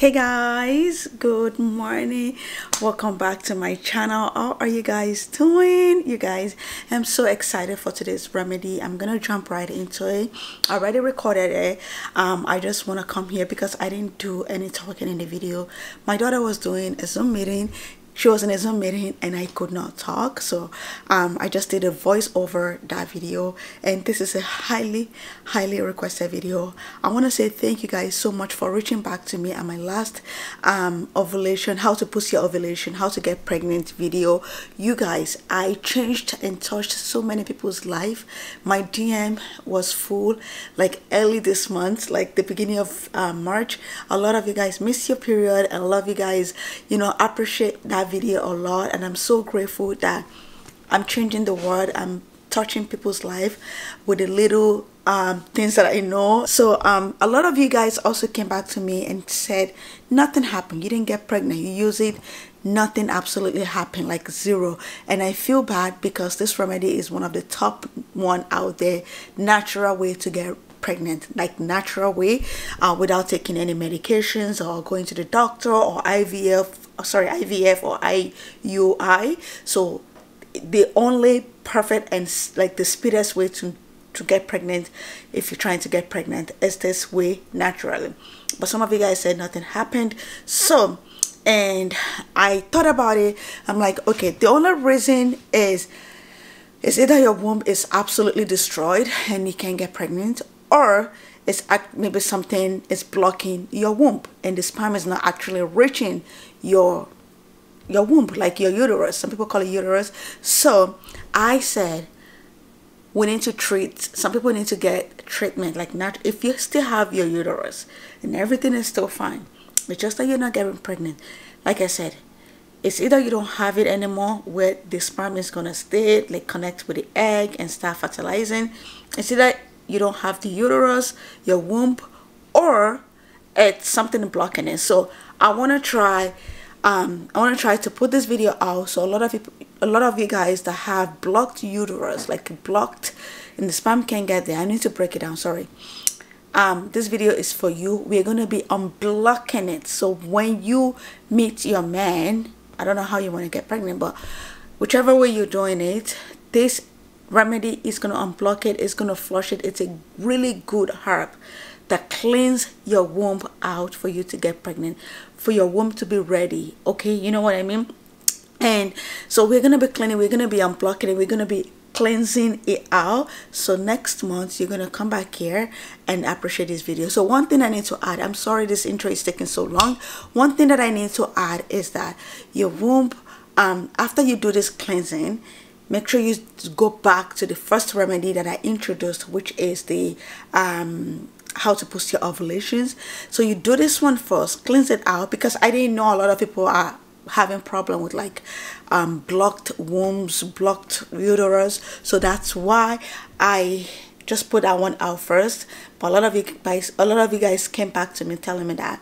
hey guys good morning. Welcome back to my channel. How are you guys doing? You guys i'm so excited for today's remedy. I'm gonna jump right into it. I already recorded it. Um i just want to come here because i didn't do any talking in the video. My daughter was doing a zoom meeting she was in a zoom meeting and i could not talk. So um, i just did a voice over that video. And this is a highly highly requested video. I want to say thank you guys so much for reaching back to me at my last um, ovulation how to push your ovulation how to get pregnant video. You guys i changed and touched so many people's life. My dm was full like early this month like the beginning of uh, march. A lot of you guys miss your period. I love you guys you know appreciate that video a lot and I'm so grateful that I'm changing the world. I'm touching people's life with the little um, things that I know. So um, a lot of you guys also came back to me and said nothing happened. You didn't get pregnant. You use it. Nothing absolutely happened like zero. And I feel bad because this remedy is one of the top one out there natural way to get pregnant like natural way uh, without taking any medications or going to the doctor or IVF Uh, sorry IVF or IUI so the only perfect and like the speediest way to to get pregnant if you're trying to get pregnant is this way naturally. But some of you guys said nothing happened. So and I thought about it. I'm like okay the only reason is is either your womb is absolutely destroyed and you can't get pregnant or it's maybe something is blocking your womb and the sperm is not actually reaching your your womb like your uterus. Some people call it uterus. So i said we need to treat some people need to get treatment. Like not if you still have your uterus and everything is still fine but just that you're not getting pregnant like i said it's either you don't have it anymore where the sperm is gonna stay like connect with the egg and start fertilizing. It's either you don't have the uterus, your womb, or it's something blocking it. So I want to try, um, I want to try to put this video out. So a lot of people, a lot of you guys that have blocked uterus, like blocked, and the sperm can't get there. I need to break it down. Sorry. Um, this video is for you. We're gonna be unblocking it. So when you meet your man, I don't know how you want to get pregnant, but whichever way you're doing it, this remedy is going to unblock it it's going to flush it. It's a really good herb that cleans your womb out for you to get pregnant for your womb to be ready okay? You know what i mean? And so we're going to be cleaning we're going to be unblocking it we're going to be cleansing it out. So next month you're going to come back here and appreciate this video. So one thing i need to add i'm sorry this intro is taking so long. One thing that i need to add is that your womb um after you do this cleansing make sure you go back to the first remedy that I introduced which is the um, how to boost your ovulations. So you do this one first cleanse it out because I didn't know a lot of people are having problem with like um, blocked wombs blocked uterus. So that's why I just put that one out first but a lot of you guys a lot of you guys came back to me telling me that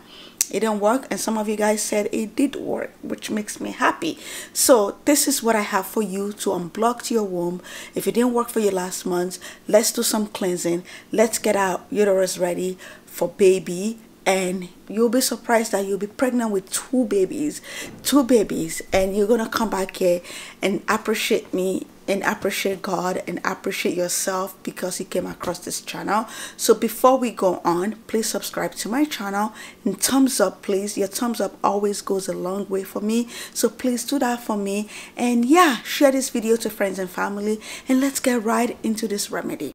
it didn't work and some of you guys said it did work which makes me happy. So this is what i have for you to unblock your womb. If it didn't work for you last month let's do some cleansing. Let's get our uterus ready for baby and you'll be surprised that you'll be pregnant with two babies two babies and you're gonna come back here and appreciate me and appreciate God and appreciate yourself because you came across this channel. So before we go on, please subscribe to my channel and thumbs up please. Your thumbs up always goes a long way for me. So please do that for me. And yeah, share this video to friends and family and let's get right into this remedy.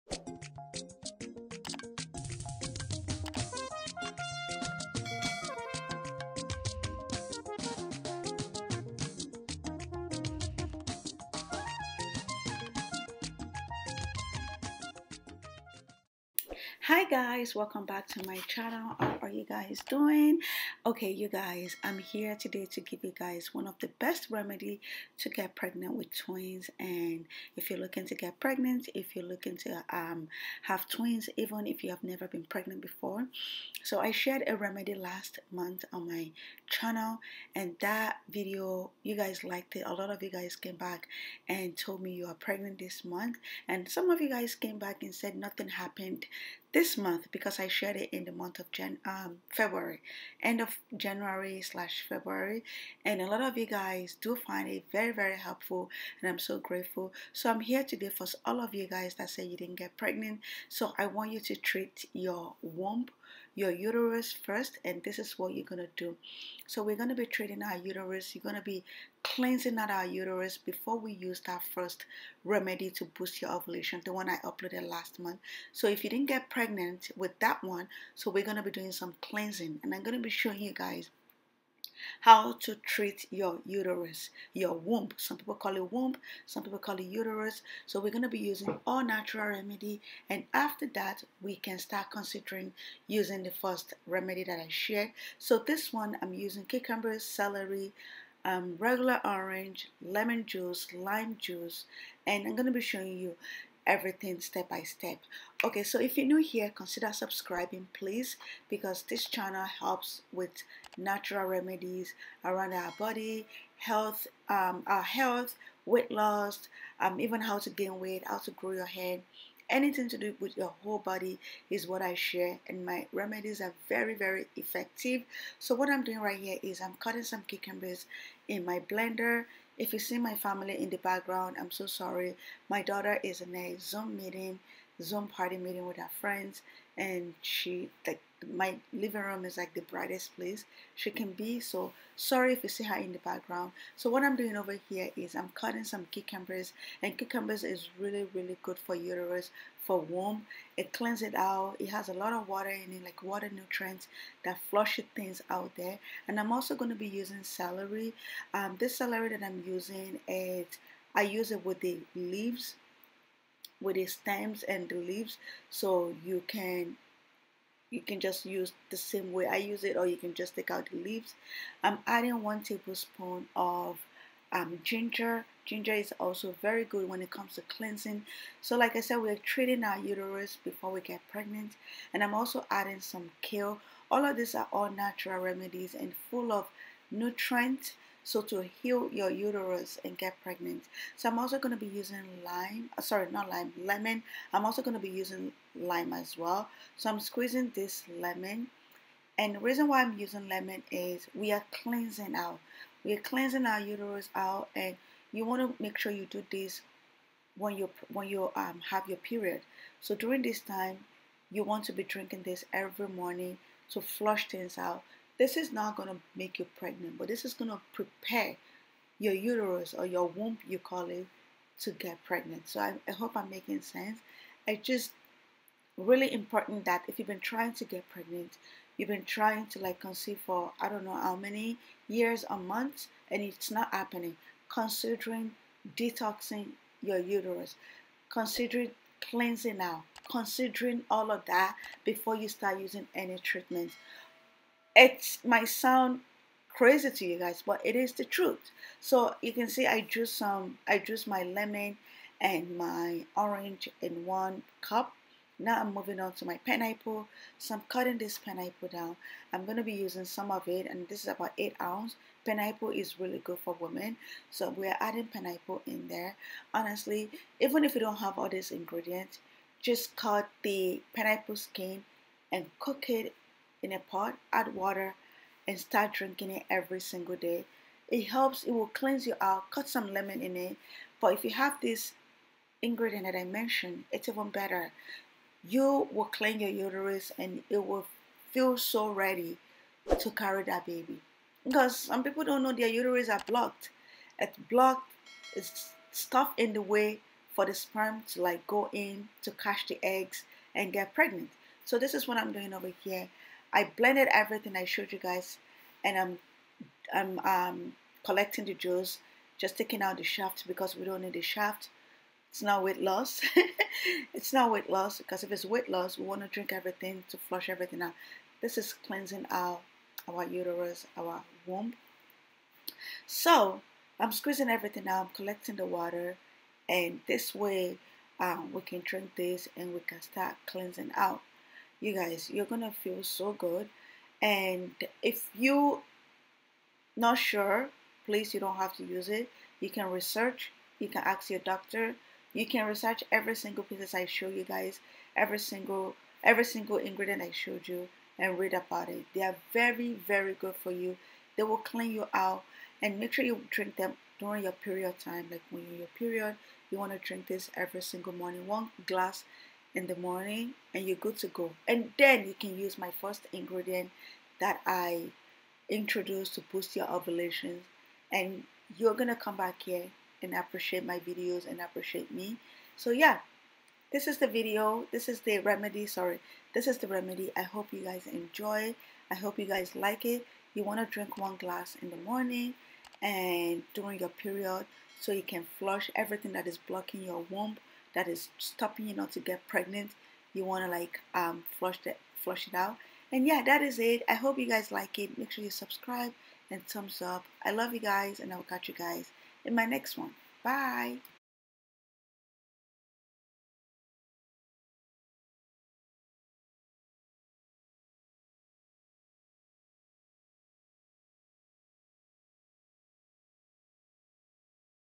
Guys welcome back to my channel. How are you guys doing? Okay you guys i'm here today to give you guys one of the best remedy to get pregnant with twins. And if you're looking to get pregnant if you're looking to um, have twins even if you have never been pregnant before. So i shared a remedy last month on my channel and that video you guys liked it. A lot of you guys came back and told me you are pregnant this month. And some of you guys came back and said nothing happened this month because I shared it in the month of Jan um, February, end of January slash February, and a lot of you guys do find it very very helpful, and I'm so grateful. So I'm here today for all of you guys that say you didn't get pregnant. So I want you to treat your womb your uterus first and this is what you're going to do. So we're going to be treating our uterus. You're going to be cleansing out our uterus before we use that first remedy to boost your ovulation the one i uploaded last month. So if you didn't get pregnant with that one so we're going to be doing some cleansing. And i'm going to be showing you guys how to treat your uterus, your womb. Some people call it womb, some people call it uterus. So we're going to be using all natural remedy and after that we can start considering using the first remedy that I shared. So this one I'm using cucumbers, celery, um, regular orange, lemon juice, lime juice, and I'm going to be showing you everything step by step. Okay so if you're new here consider subscribing please because this channel helps with natural remedies around our body health um, our health weight loss um, even how to gain weight how to grow your hair. Anything to do with your whole body is what I share and my remedies are very very effective. So what I'm doing right here is I'm cutting some cucumbers in my blender if you see my family in the background, I'm so sorry. My daughter is in a Zoom meeting, Zoom party meeting with her friends, and she like my living room is like the brightest place she can be. So sorry if you see her in the background. So what I'm doing over here is I'm cutting some cucumbers, and cucumbers is really really good for uterus, for womb. It cleanses it out. It has a lot of water in it, like water nutrients that flushes things out there. And I'm also going to be using celery. Um, this celery that I'm using, it I use it with the leaves, with the stems and the leaves, so you can you can just use the same way I use it, or you can just take out the leaves. I'm adding one tablespoon of um, ginger. Ginger is also very good when it comes to cleansing. So, like I said, we're treating our uterus before we get pregnant, and I'm also adding some kale. All of these are all natural remedies and full of nutrients. So to heal your uterus and get pregnant. So I'm also going to be using lime. Uh, sorry, not lime, lemon. I'm also going to be using lime as well. So I'm squeezing this lemon. And the reason why I'm using lemon is we are cleansing out we're cleansing our uterus out, and you want to make sure you do this when you when you um, have your period. So during this time, you want to be drinking this every morning to flush things out. This is not going to make you pregnant, but this is going to prepare your uterus or your womb, you call it, to get pregnant. So I, I hope I'm making sense. It's just really important that if you've been trying to get pregnant, you've been trying to like conceive for I don't know how many years or months and it's not happening, considering detoxing your uterus, considering cleansing out, considering all of that before you start using any treatment. It might sound crazy to you guys, but it is the truth. So you can see I juice some, I juice my lemon and my orange in one cup now I'm moving on to my pineapple. So I'm cutting this pineapple down. I'm going to be using some of it and this is about 8 ounce. Pineapple is really good for women. So we're adding pineapple in there. Honestly, even if you don't have all these ingredients, just cut the pineapple skin and cook it in a pot, add water and start drinking it every single day. It helps, it will cleanse you out, cut some lemon in it. But if you have this ingredient that I mentioned, it's even better you will clean your uterus and it will feel so ready to carry that baby. Because some people don't know their uterus are blocked. It's blocked, it's stuff in the way for the sperm to like go in to catch the eggs and get pregnant. So this is what I'm doing over here. I blended everything I showed you guys and I'm I'm um, collecting the juice, just taking out the shaft because we don't need the shaft. It's not weight loss. it's not weight loss because if it's weight loss, we want to drink everything to flush everything out. This is cleansing our our uterus, our womb. So I'm squeezing everything out. I'm collecting the water, and this way um, we can drink this and we can start cleansing out. You guys, you're gonna feel so good. And if you not sure, please you don't have to use it. You can research. You can ask your doctor you can research every single piece I show you guys, every single every single ingredient I showed you, and read about it. They are very, very good for you. They will clean you out and make sure you drink them during your period time. Like when you're your period, you want to drink this every single morning. One glass in the morning and you're good to go. And then you can use my first ingredient that I introduced to boost your ovulations. And you're gonna come back here and appreciate my videos and appreciate me. So yeah, this is the video. This is the remedy. Sorry, this is the remedy. I hope you guys enjoy. I hope you guys like it. You want to drink one glass in the morning and during your period so you can flush everything that is blocking your womb that is stopping you not to get pregnant you want to like um, flush that flush it out. And yeah that is it. I hope you guys like it. Make sure you subscribe and thumbs up. I love you guys and i'll catch you guys in my next one. Bye